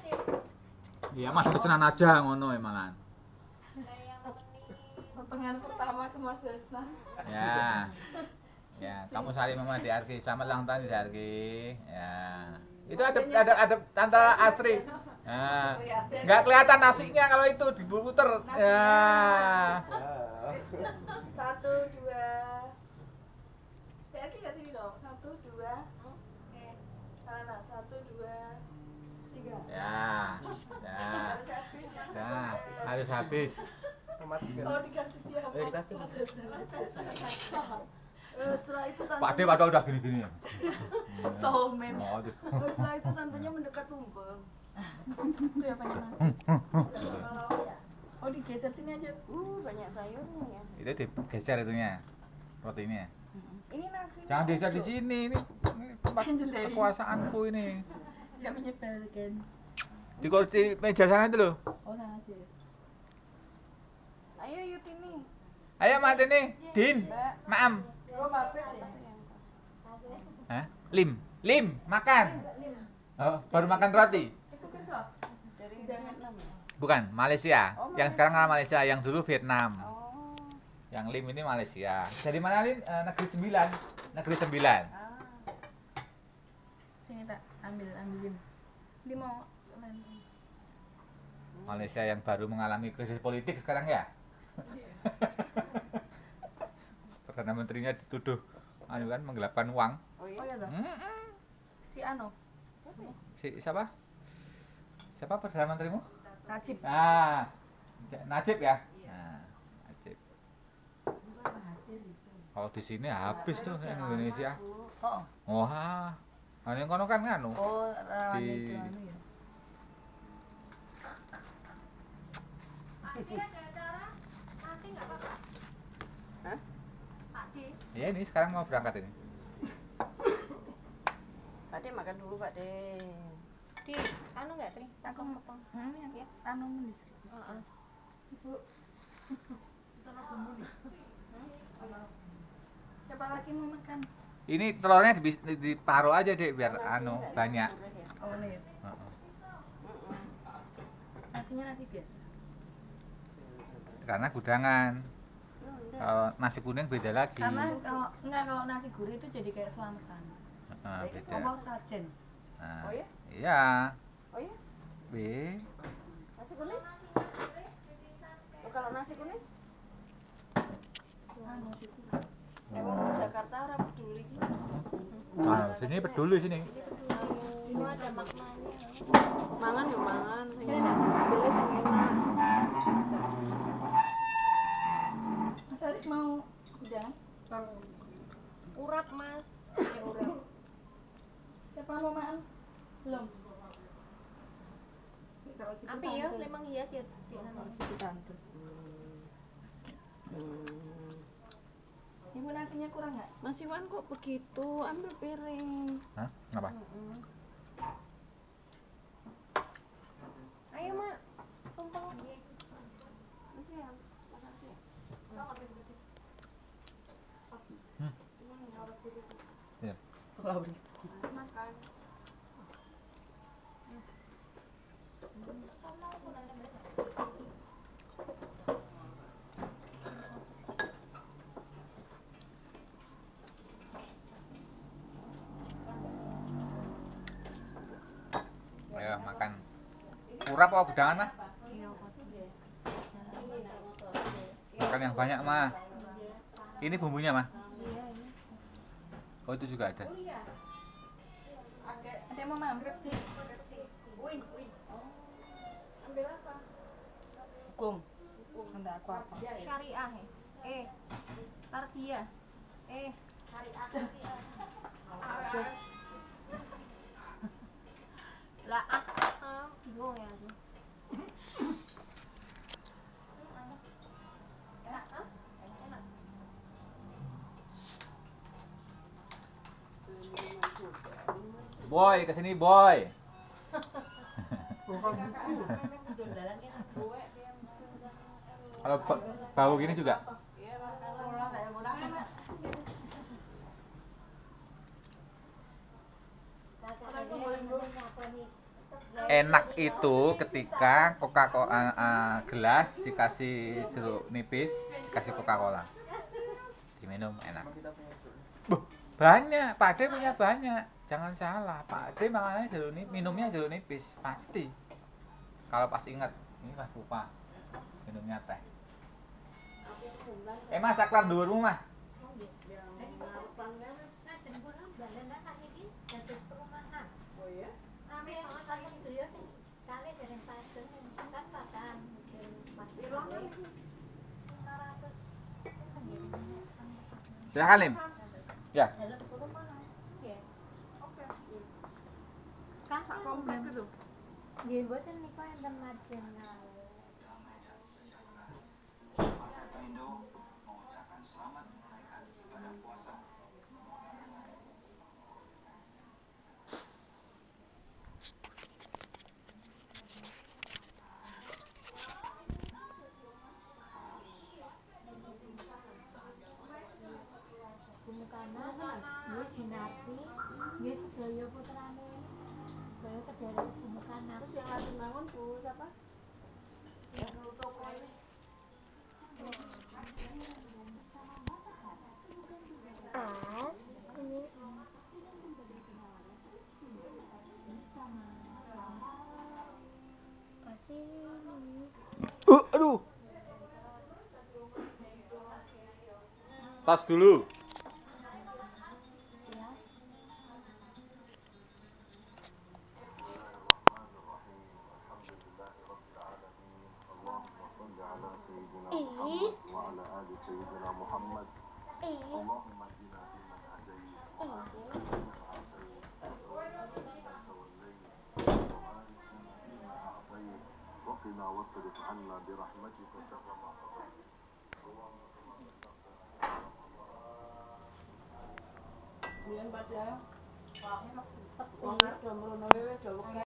Adik. Iya, Mas pesenan aja ngono ya malan. Potongan pertama ke Mas Desna. Ya. Ya, kamu saling mama di Arki. Selamat ulang tahun di Arki. Ya. Itu ada ada ada tante Asri. Nah, nggak kelihatan nasinya kalau itu diputer. Ya. Satu, dua. Jadi nggak sini dong. Satu, dua. Oke. Sana, satu, dua, tiga. Ya. Ya. Harus habis. Mas. Ya, harus habis. Oh dikasih siapa? Eh, dikasih. Mas. Eh, setelah itu Pak tante De padahal udah gini-gini ya. soulmate. Oh. Eh, setelah itu tantenya mendekat tumpeng. Itu ya banyak nasi. Oh digeser sini aja. Uh, banyak sayurnya ya. Itu digeser itunya. Rotinya. Ini nasi. Jangan digeser di sini ini. Ini tempat kekuasaanku ini. Tidak menyebalkan. Di kursi meja sana itu loh. Oh sana aja. Ayo yuk ini. Ayo mati nih, Din. Maam. Hah? Lim. Lim, makan. Oh, baru makan roti. Ya? Bukan, Malaysia. Oh, Yang sekarang kan Malaysia, yang dulu Vietnam. Oh. Yang Lim ini Malaysia. Dari mana Lim? Eh, negeri sembilan. Negeri sembilan. Ah. Ambil ambilin. Dia mau Malaysia yang baru mengalami krisis politik sekarang ya. Perdana Menterinya dituduh anu kan menggelapkan uang. Oh Oh iya. ya toh. Mm-mm. Si Ano. Siapa ya? Si siapa? Siapa Perdana Menterimu? Najib. Ah, Najib ya. Nah, Najib. Kalau di sini habis tuh yang Indonesia. Oh. Wah, oh, yang kono kan nganu. Oh rawan Di- itu anu ya. Pak D ada acara nanti nggak apa-apa. Hah? Pak D. Ya ini sekarang mau berangkat ini. Pak De makan dulu Pak De. Di anu nggak Tri? Aku Potong potong. Hmm, yang Ya. anu mendistribusi. Heeh. Ibu. Siapa lagi mau makan? Ini telurnya di, diparuh aja deh biar anu banyak. Oh ini ya. Heeh. Nasinya nasi biasa. Karena gudangan. Kalau nasi kuning beda lagi. Karena kalau enggak kalau nasi gurih itu jadi kayak selamatan. Heeh, beda. Apa sajen? Nah, Oh ya? Iya. Oh ya? B. Nasi kuning? Oh, kalau nasi kuning? Anu itu. Emang Jakarta orang peduli. Nah, sini peduli sini. Semua ada maknanya. Mangan ya mangan, sing pilih sing enak. Mas Arif mau udang? Urap Mas. Ya udah. Siapa mau makan? Belum. Api ya, lemang hias ya. Di sana. Hmm. Nasinya kurang nggak? Mas Iwan kok begitu? Ambil piring. Hah? Kenapa? Ayo Mak. Tumpeng. Makasih ya. Iya. Makan. Ayo makan. Urap apa gudangan mah? Iya. Makan yang banyak mah. Ini bumbunya mah. Oh itu juga ada. Ada mau mampir sih? Ambil apa? Hukum. Enggak aku apa? Syariah ya. Eh. Tarbiyah. Eh. Lah ah, ah, bingung ya aku. Boy, ke sini boy. Kalau ba- bau gini juga. Enak itu ketika coca cola gelas dikasih jeruk nipis dikasih coca cola diminum enak. Buh, banyak Pak Ade punya banyak. Jangan salah Pak Ade makannya jeruk nipis minumnya jeruk nipis pasti. Kalau pas ingat ini pas lupa minumnya teh. Eh mas saklar dua rumah Oh iya? Silakan Lim ya. Kan sak komplek itu Nggih, mboten niku enten marginal. Bumukana, nggih Dinati, nggih sedaya putrane. Sedaya sedherek Bumukana. Terus yang lagi bangun Bu siapa? Yang dulu toko ini. As, ini pasti ini uh, aduh tas dulu سيدنا محمد ih اللهم اهدنا فيمن هديت وعافنا فيمن عافيت وتوليت وبارك لنا فيما أعطيت وقنا واصرف عنا برحمتك شر ما قضيت اللهم كما استغفر Biyen pada Wong arep mrono wewe do